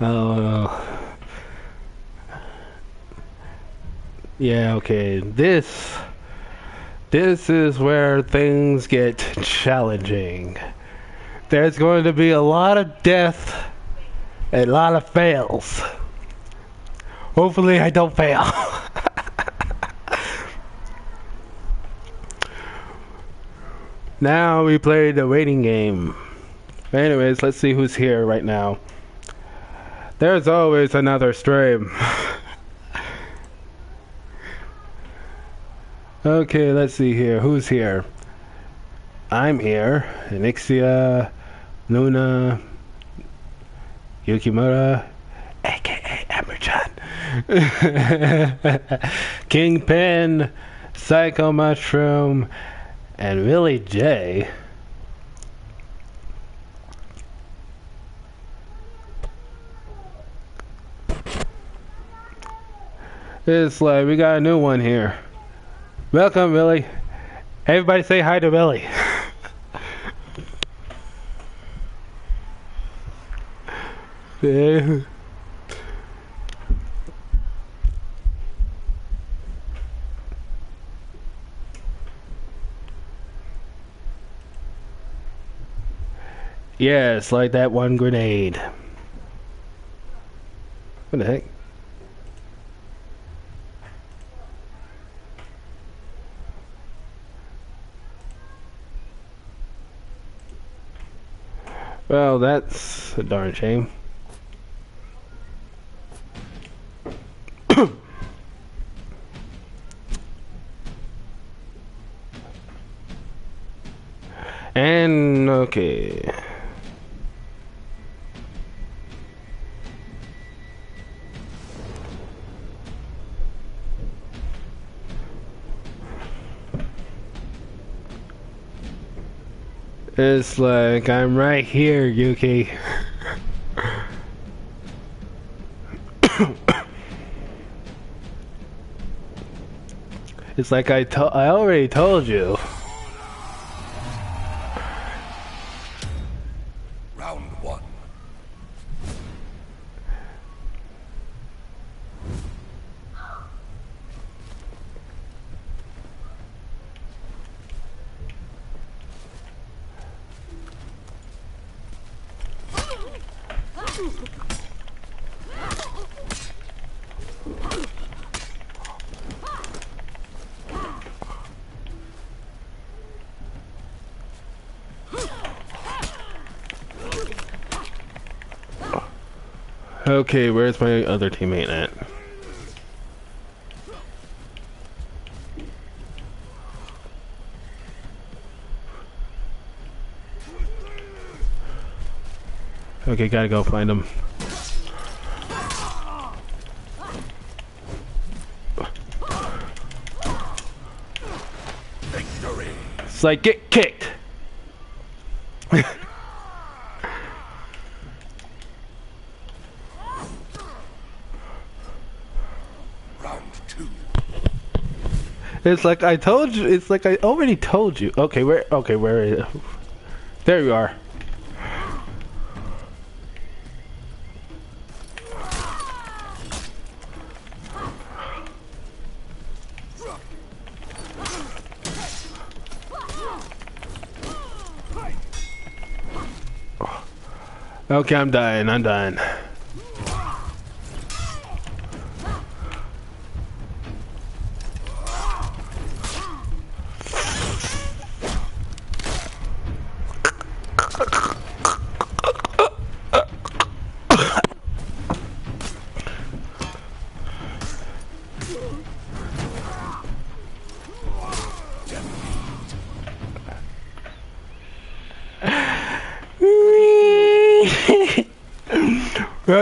Oh. Yeah, okay. This this is where things get challenging. There's going to be a lot of death and a lot of fails. Hopefully I don't fail. now we play the waiting game. Anyways, let's see who's here right now. There's always another stream. okay, let's see here. Who's here? I'm here. Anixia, Luna, Yukimura, aka Amberchan. Kingpin, Psycho Mushroom, and Willie J. It's like we got a new one here. Welcome, Billy. Everybody say hi to Willie. yeah. Yes, like that one grenade. What the heck? Well, that's a darn shame. and okay. It's like, I'm right here, Yuki. it's like I to I already told you. Okay, where's my other teammate at? Okay, gotta go find him. It's like, get kicked! It's like I told you. It's like I already told you. Okay, where? Okay, where? There you are. Okay, I'm dying. I'm dying.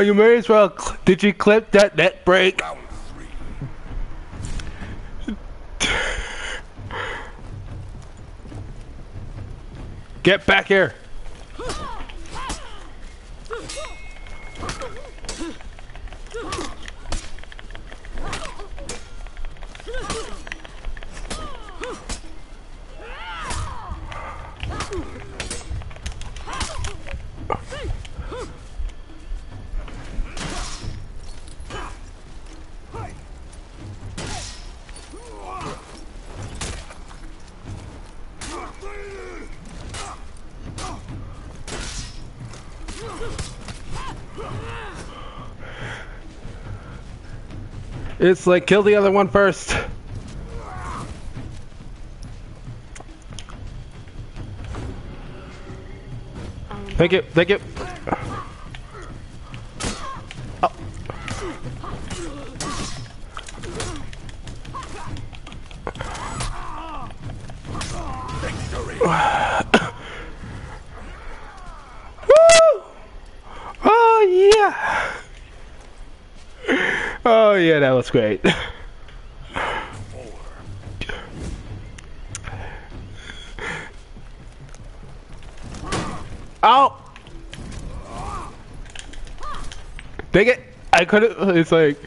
You may as well. Did you clip that net break? Get back here. It's like kill the other one first. Um, thank you, thank you. Yeah, that was great. Ow! Dang it! I couldn't. It's like.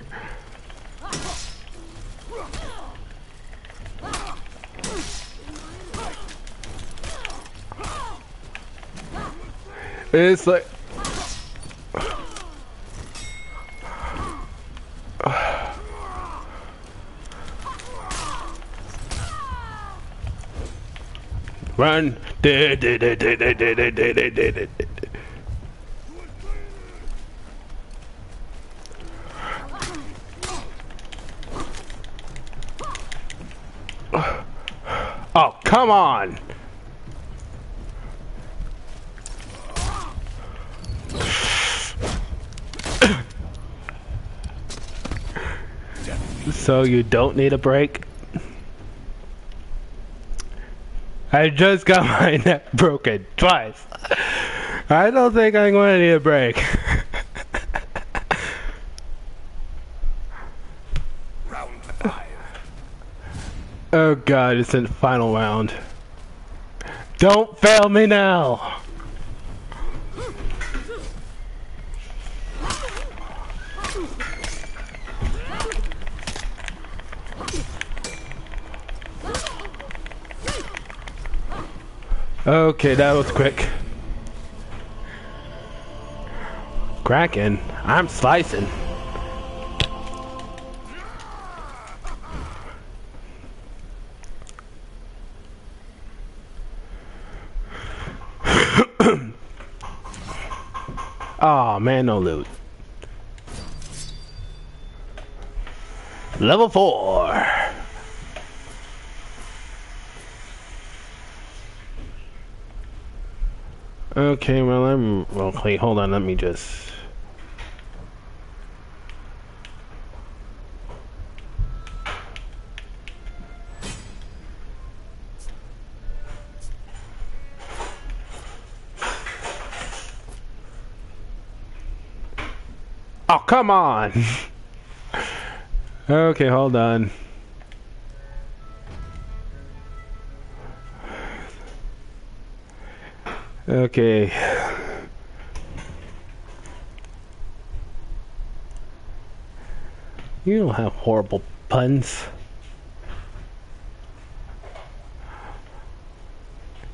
It's like. Run! Oh, come on! so you don't need a break? I just got my neck broken twice. I don't think I'm going to need a break. Round five. oh god, it's in the final round. Don't fail me now! Okay, that was quick. Kraken, I'm slicing. oh man, no loot. Level 4. Okay, well, I'm. Okay, hold on, let me just. Oh, come on! okay, hold on. Okay. You don't have horrible puns.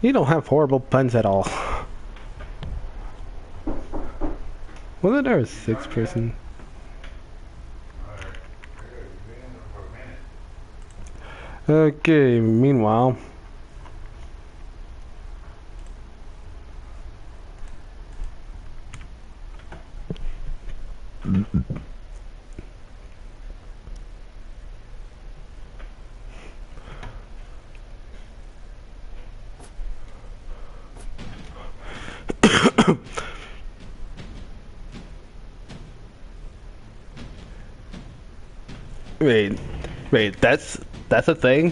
You don't have horrible puns at all. Wasn't there a six person? Okay, meanwhile. Wait, wait, that's that's a thing?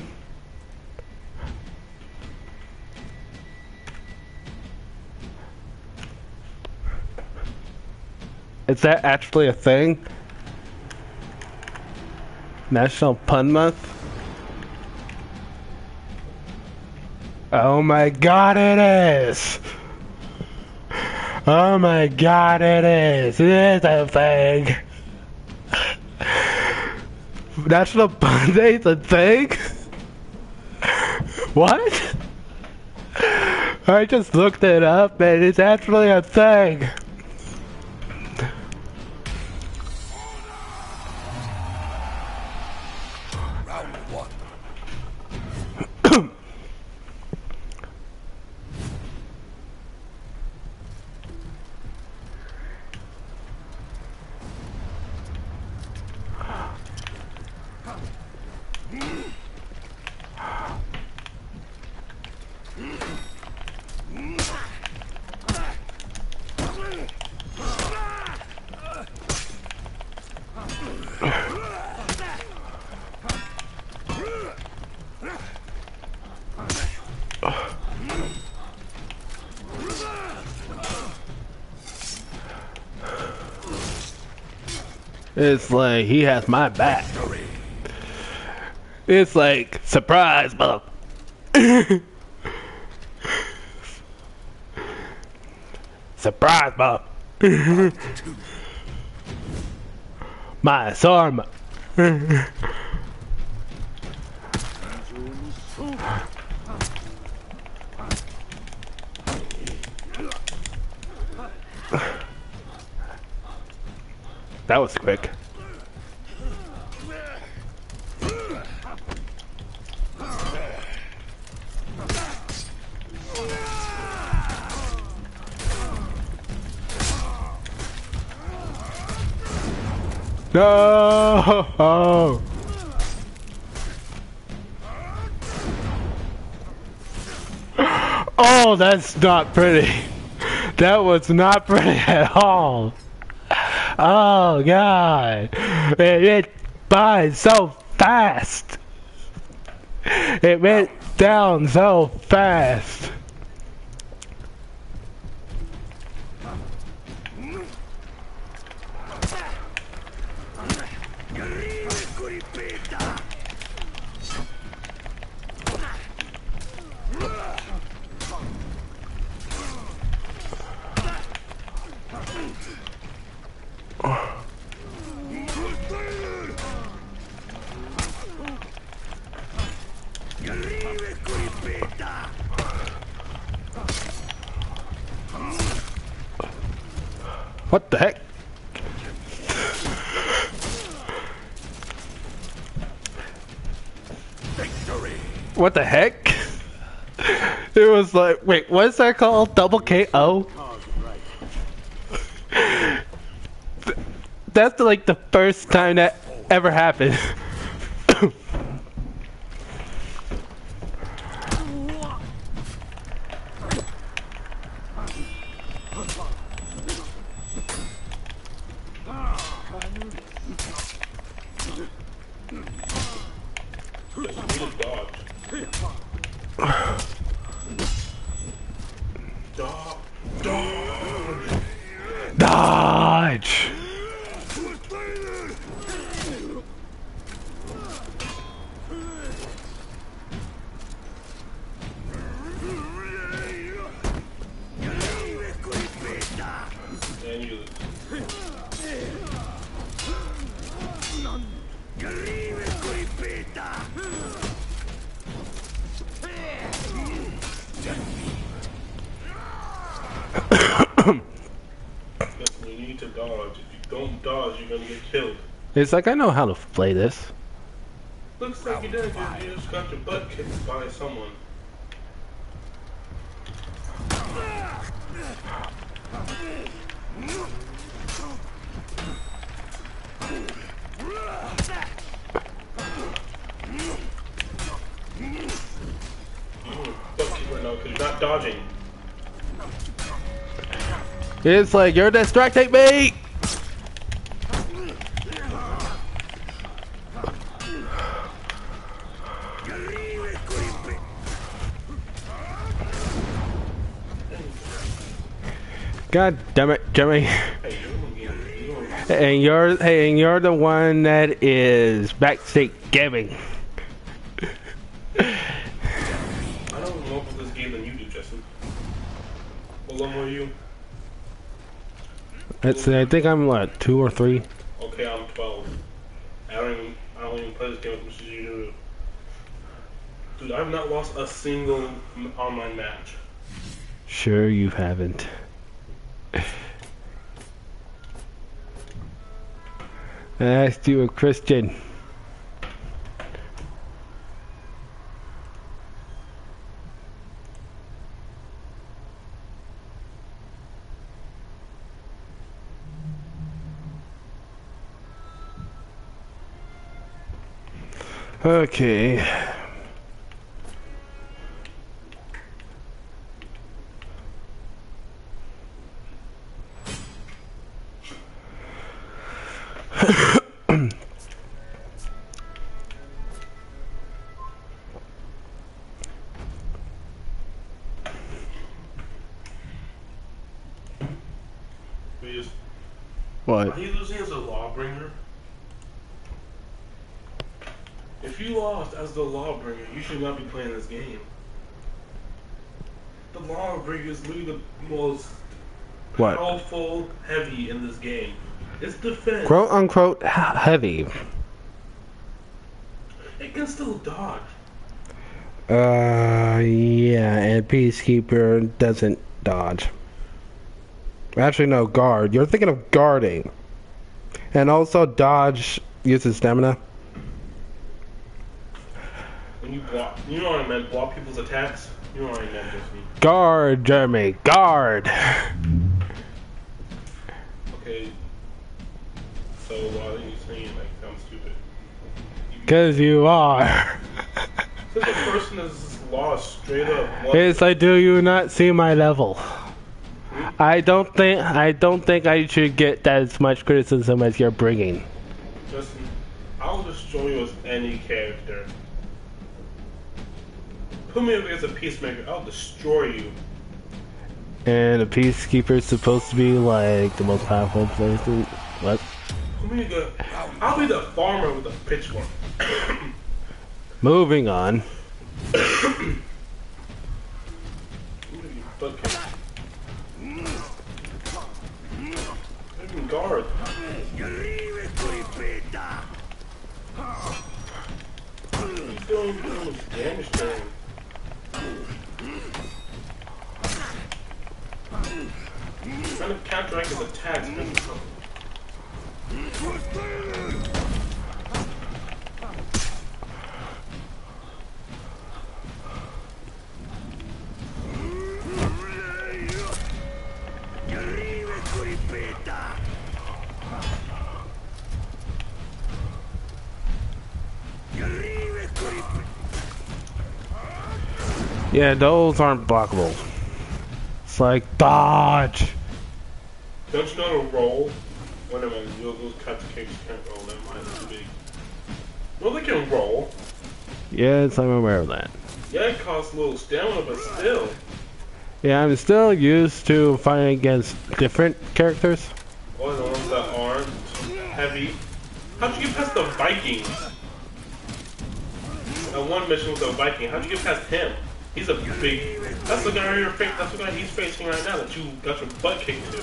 Is that actually a thing? National Pun Month? Oh my god, it is! Oh my god, it is! It is a thing! National Pun Day is a thing? What? I just looked it up and it's actually a thing. It's like he has my back. It's like surprise, mother. surprise, mother. my arm. That was quick. No! Oh, that's not pretty. That was not pretty at all. Oh, God. It went by so fast. It went down so fast. Like, wait, what's that called? Double KO? Oh, that's like the first time that ever happened. You just dodge. Dodge. Dodge. Dodge! And you lose. Listen, you need to dodge. If you don't dodge, you're gonna get killed. It's like I know how to play this. Looks like you did. You, just got your butt kicked by someone. Butt kick right now because you're not dodging. It's like you're distracting me! God damn it, Jimmy. Hey, you're gonna get. You're gonna, And you're hey, and you're the one that is backstage gaming. I don't know about this game than you do, Justin. What level are you? Let's see, I think I'm what, two or three? Okay, I'm 12. I don't even, I don't even play this game as much as you do. Dude, I've not lost a single online match. Sure you haven't. I asked you a Christian. Okay. what? Are you losing as a lawbringer? If you lost as the lawbringer, you should not be playing this game. The lawbringer is literally the most what? powerful heavy in this game. It's defense. Quote unquote heavy. It can still dodge. Uh, yeah, and Peacekeeper doesn't dodge. Actually, no, guard. You're thinking of guarding. And also, dodge uses stamina. When you block, you know what I meant. Block people's attacks. You know what I meant, Guard, Jeremy, guard! Okay. So why are you saying like I'm stupid? Because you are. Since a person is lost straight up. What, It's like, do you not see my level? Hmm? I don't think I don't think I should get as much criticism as you're bringing. Justin, I'll destroy you as any character. Put me as a peacemaker, I'll destroy you. And a peacekeeper is supposed to be like the most powerful person. What? Put me against, I'll be the farmer with a pitchfork. Moving on. I'm gonna be butt kicked. Even guard. He's doing damage to him. Trying to counteract his attacks. Yeah, those aren't blockable. It's like dodge. Don't to roll? Minute, those those cuts kicks can't roll. Mind, it's big. Well, they can roll. Yes, I'm aware of that. Yeah, it costs a little stamina, but still. Yeah, I'm still used to fighting against different characters. Or the ones that aren't heavy. How'd you get past the Vikings? That one mission with the Viking, how'd you get past him? He's a big. That's the guy you're facing. That's the guy he's facing right now that you got your butt kicked to.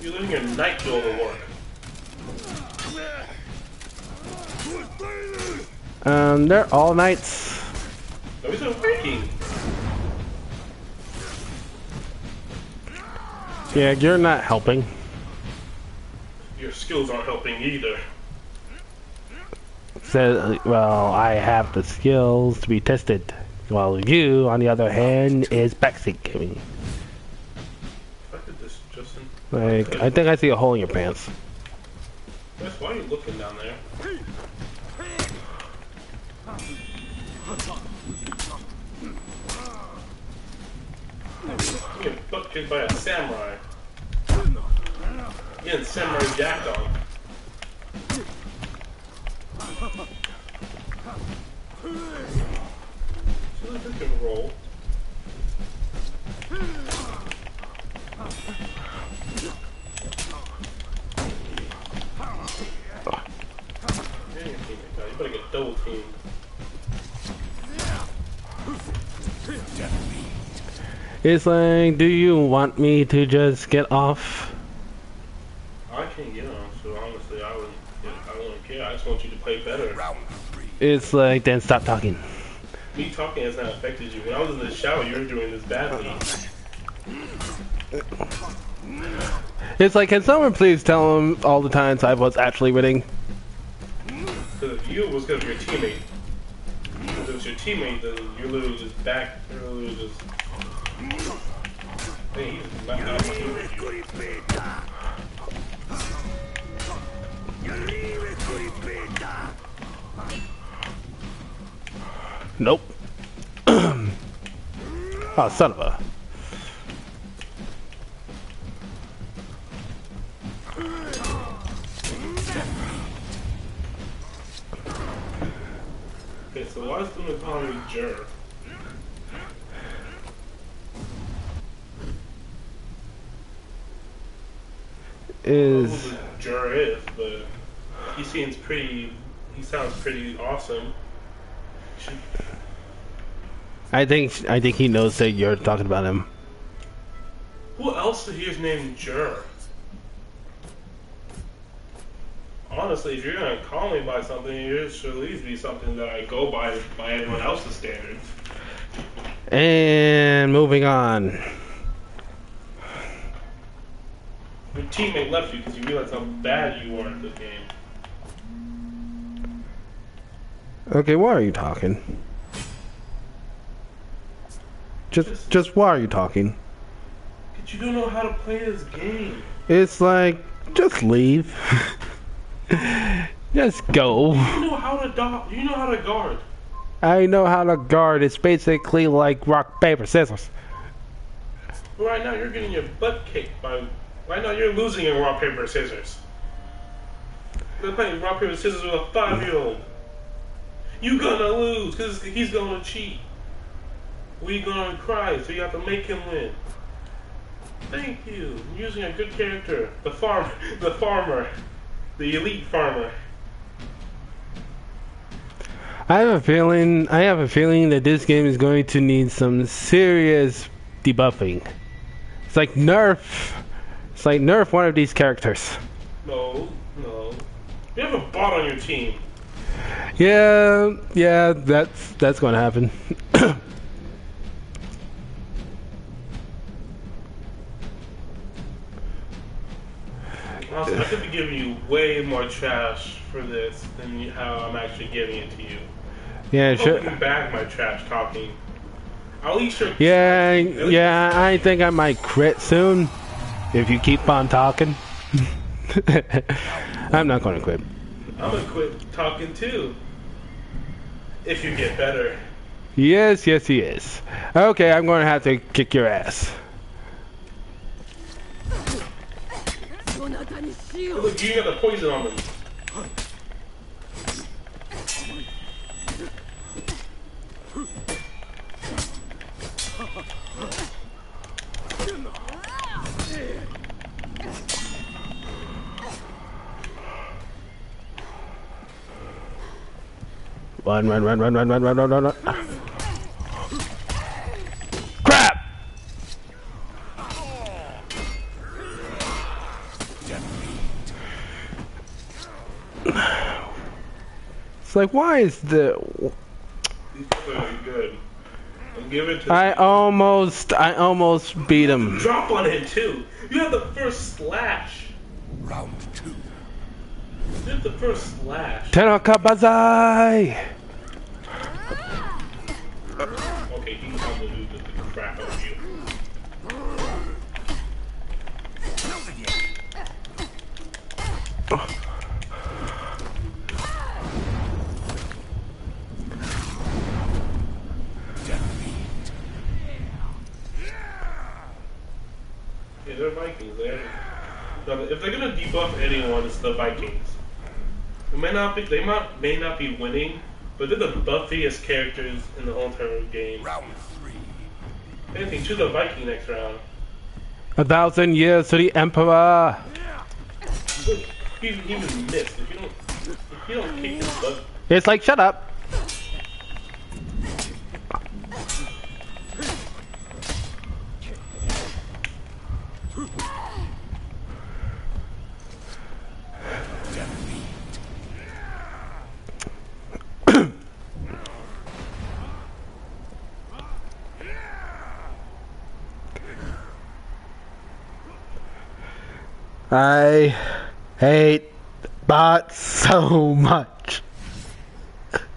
You're letting your knight do all the work. Um, they're all knights. No, he's a Viking. Yeah, you're not helping. Your skills aren't helping either. Says, well, I have the skills to be tested. While you, on the other hand, is backseat gaming. I did this, Justin. Like, I think I see a hole in your pants. Wes, why are you looking down there? You get butt kicked by a samurai. Getting samurai jacked on. It's like, do you want me to just get off? I can't get on, so honestly, I wouldn't. I wouldn't care. I just want you to play better. It's like, then stop talking. Me talking has not affected you. When I was in the shower, you were doing this badly. It's like, can someone please tell him all the times I was actually winning? Because if you it was because of your teammate. If it was your teammate, then you're literally just back. You're literally just. Nope. oh, son of a. Okay, so why is Luna calling me Is. Jur is, but he seems pretty. He sounds pretty awesome. Should, I think I think he knows that you're talking about him. who else here's named Jur? Honestly, if you're gonna call me by something, it should at least be something that I go by by everyone else's standards. And moving on. Your teammate left you because you realized how bad you were at the game. Okay, why are you talking? Just just why are you talking? But you don't know how to play this game. It's like just leave. just go. You know how to do- You know how to guard. I know how to guard. It's basically like rock paper scissors. Right now, you're getting your butt kicked by. Right now, you're losing in rock paper scissors. You're playing rock paper scissors with a five-year-old. You gonna lose because he's gonna cheat. We gonna cry, so you have to make him win. Thank you. You're using a good character, the farm, the farmer, the elite farmer. I have a feeling. I have a feeling that this game is going to need some serious debuffing. It's like nerf. It's like nerf one of these characters. No, no. You have a bot on your team. Yeah, yeah, that's that's going to happen. Also, I could be giving you way more trash for this than you, how I'm actually giving it to you. yeah, I'm sure. holding back my trash talking. I'll eat your Yeah, yeah, I think I might crit soon if you keep on talking. I'm not going to quit. I'm going to quit talking too. If you get better. Yes, yes, he is. Okay, I'm going to have to kick your ass. Look, you got the poison on them. Run, run, run, run, run, run, run, run, run, run. Crap! It's like, why is the... These guys are good. I'm giving it to I almost, I almost beat him. drop on it too. You have the first slash. Round have the first slash. Bazai! Okay, he's on the do the, the crap out of you. Yeah, they're Vikings. They're, if they're gonna debuff anyone, it's the Vikings. They may not be. They might may not be winning, but they're the buffiest characters in the whole entire game. Round three. Anything, choose a Viking next round. A thousand years to the Emperor! Look, he he even missed. If you don't, if you don't kick his butt, It's like, shut up! I hate bots so much. bots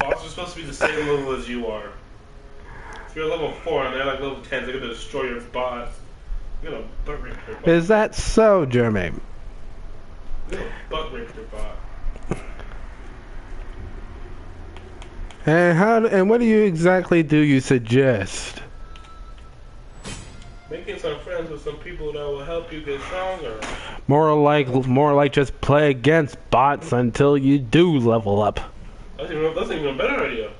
are supposed to be the same level as you are. If you're level four and they're like level ten, they're gonna destroy your bot. You're gonna butt rape your bot. Is that so, Jermaine? You're gonna butt rape your bot. And how? And what do you exactly do you suggest? Making some friends with some people that will help you get stronger. More like, more like just play against bots until you do level up. That's even, that's even a better idea.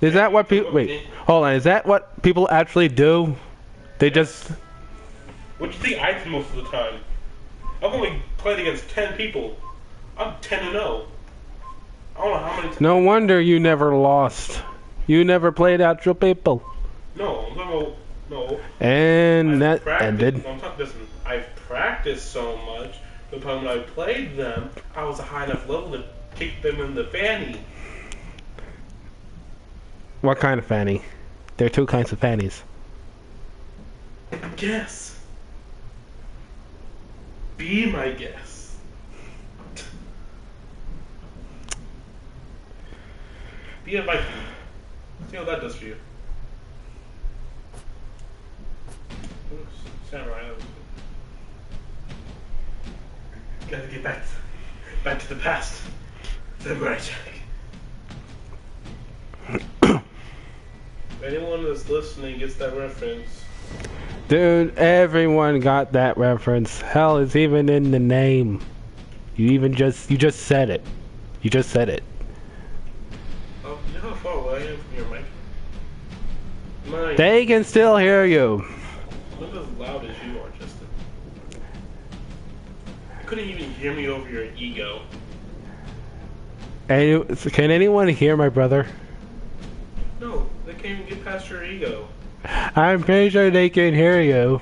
Is that what people? Wait, hold on. Is that what people actually do? They just What do you think I do most of the time? I've only played against 10 people. I'm 10 and 0. I don't know how many. No wonder you never lost. You never played actual people. no, I'm talking about. No. And I've that ended. Listen, I've practiced so much, but when I played them, I was a high enough level to kick them in the fanny. What kind of fanny? There are two kinds of fannies. Guess. Be my guess. Be a Viking. See how that does for you. Samurai. Gotta get back, back to the past. Samurai Jack. If anyone that's listening gets that reference, Dude, everyone got that reference. Hell, it's even in the name. You even just you just said it. You just said it. oh, you know how far away I am from your mic? Mine. They can still hear you. Not as loud as you are, Justin. You couldn't even hear me over your ego. Any, can anyone hear my brother? No, they can't even get past your ego. I'm pretty sure they can hear you.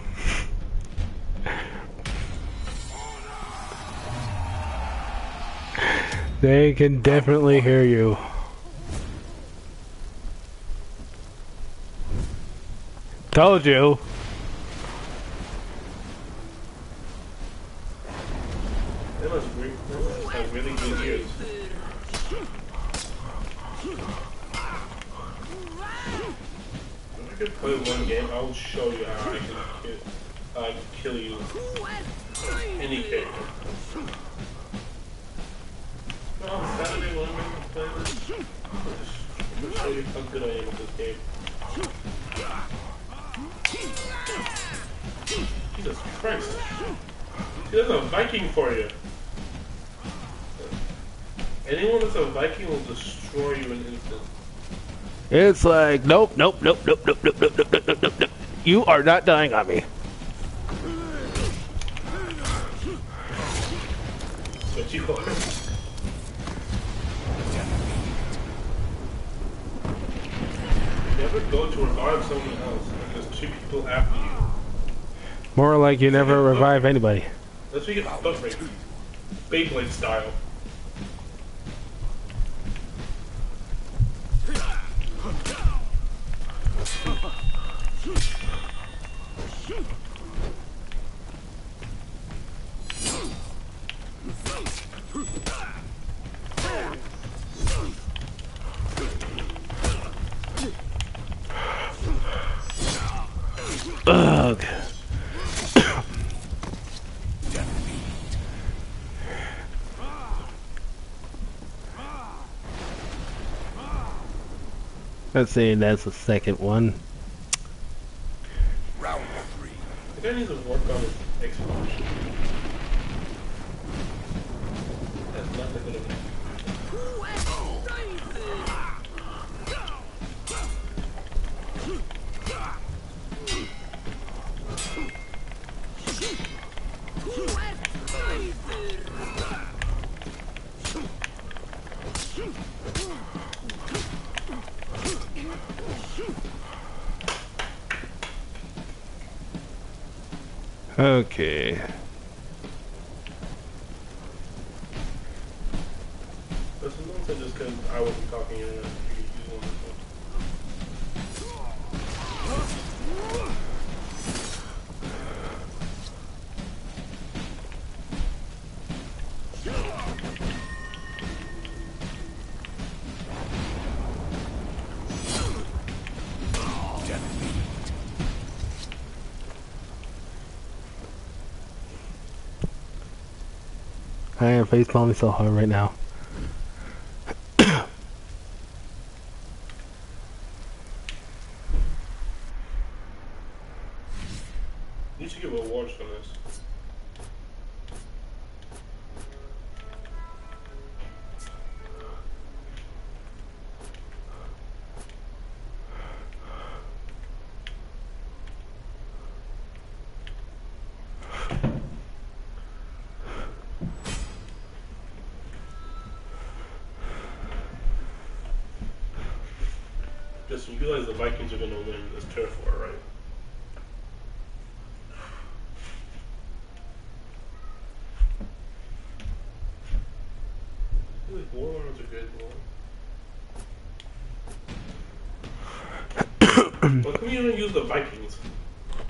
They can definitely hear you. Told you. They must, re- they must have really good ears. If I could play one game, I'll show you how I can kill, I kill you. Any character. No, Saturday when I'm play this, I'll just show you how good I am at this game. Jesus Christ. See, there's a Viking for you. Anyone that's a Viking will destroy you in an instant. It's like, nope, nope, nope, nope, nope, nope, nope, nope, nope, nope, nope. You are not dying on me. But you are. Never go to revive someone else there's two people after you. More like you never revive anybody. Let's make it race. Beyblade style. Let's say that's the second one. I am face palming so hard right now.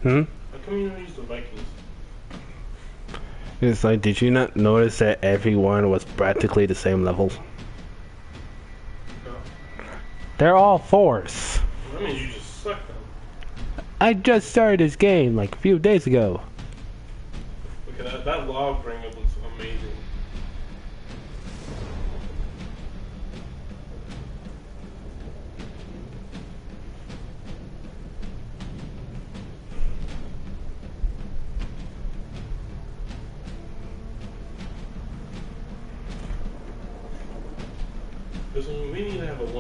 Hmm? How come you don't use the Vikings? It's like, did you not notice that everyone was practically the same level? No. They're all fours. That means you just suck them. I just started this game like a few days ago. Look at that. That log bring up looks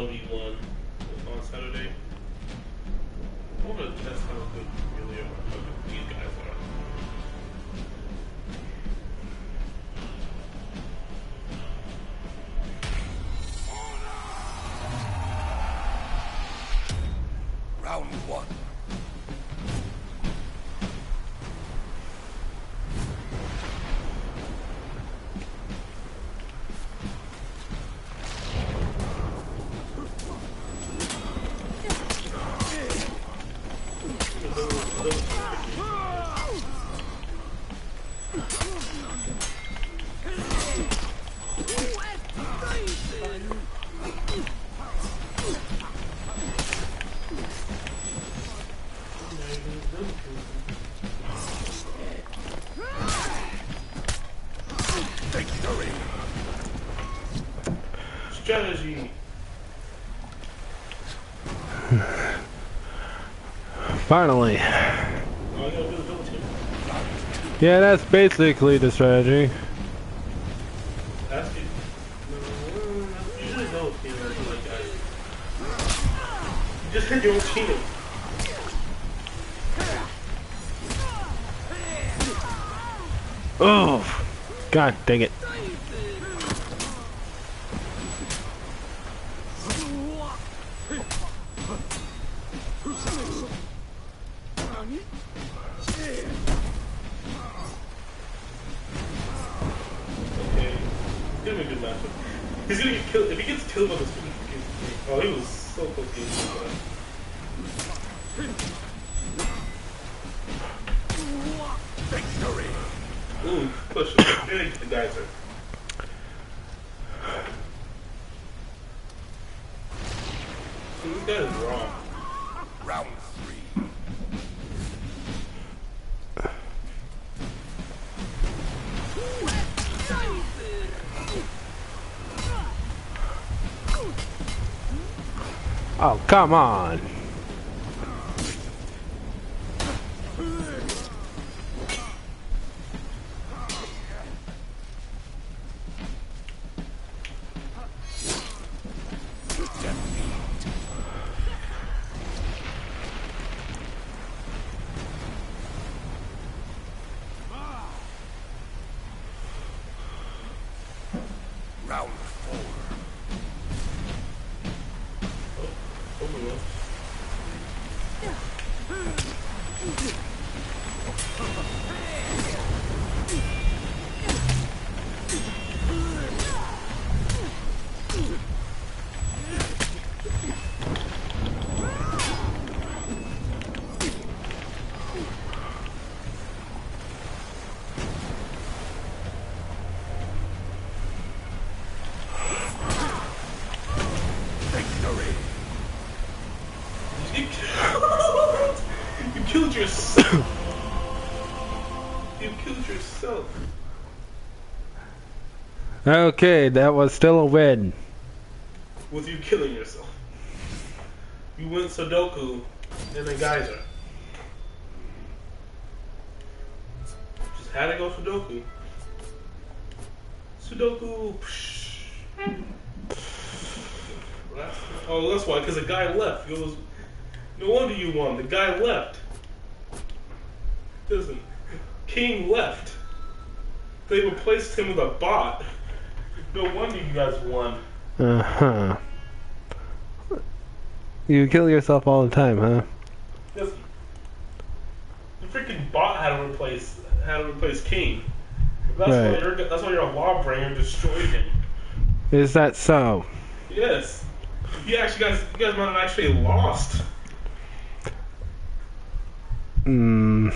need to have Victory. Strategy. Finally. Yeah, that's basically the strategy. Just hit your own team. Oh, god dang it. Okay. He's gonna be a good matchup. He's gonna get killed. If he gets killed by the stupid fucking Oh, he was so close to getting killed. Victory. Ooh, push him. Really get the geyser. This guy is wrong. Round three. Oh, come on. Round four. Oh my god. Victory. You killed, you killed yourself. you killed yourself. Okay, that was still a win. With you killing yourself. You went Sudoku and then Geyser. Just had to go Sudoku. Sudoku. That's, oh, that's why, because the guy left. It was, no wonder you won. The guy left. Listen, King left. They replaced him with a bot. No wonder you guys won. Uh huh. You kill yourself all the time, huh? Yes. The freaking bot had to replace had to replace King. That's Right. why you're that's why your lawbringer destroyed him. Is that so? Yes. You actually guys you guys might have actually lost. Hmm.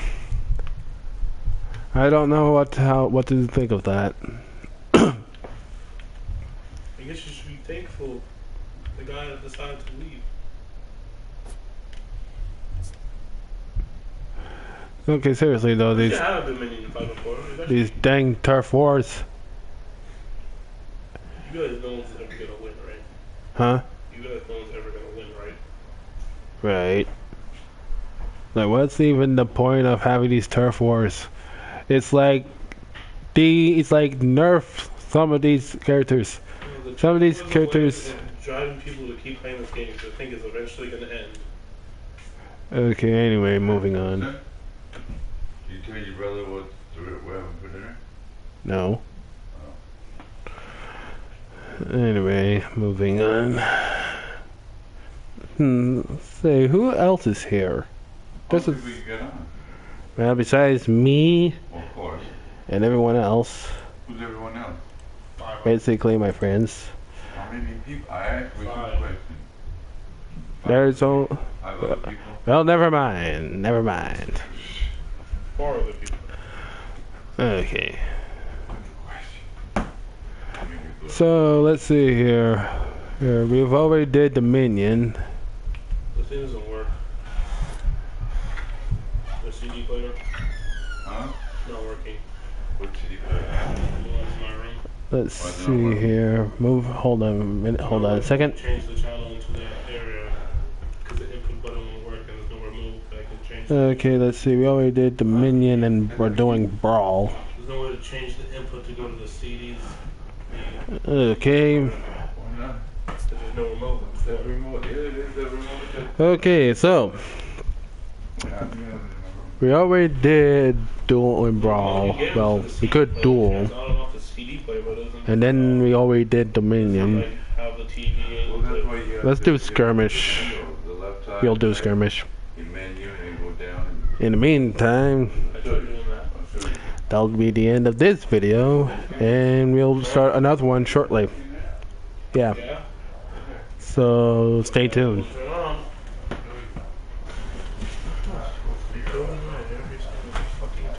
I don't know what how what to think of that. I guess you should be thankful the guy that decided to leave. Okay, seriously though, these had a Dominion fight before. You guys- these dang turf wars, You guys no one's ever gonna win, right? huh? You guys no one's ever gonna win, right? Right. Like, what's even the point of having these turf wars? It's like the it's like nerf some of these characters. You know, the Some of these there's a way characters- driving people to keep playing this game because I think it's eventually gonna end. Okay, anyway, moving on. Did you tell your brother what we're having for dinner? No. Anyway, moving on. Hmm. Say, who else is here? This How well, besides me of course. and everyone else, Who's everyone else? Five. basically my friends. How many people? I asked you a Five. question. There's all. Five? Well, never mind. Never mind. Four other people. Okay. So let's see here. Here we've already did Dominion. The thing doesn't work. The CD player Huh? not working. What city player? The one in my room. Let's Why is it not see here. Move. Hold on a minute. Hold on a second. Change the channel into that area because the input button won't work and there's no remove that can change. Okay, let's see. We already did Dominion and we're doing Brawl. There's no way to change the input to go to the CDs. Okay. Why not? there's no remote. It's that remote. Yeah, it is that remote. that- Okay, so Yeah, yeah, remember. We already did Duel and Brawl. Well, we could Duel. and then we already did Dominion. Let's do skirmish. We'll do skirmish. In the meantime, that'll be the end of this video. And we'll start another one shortly. Yeah, so stay tuned.